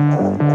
嗯。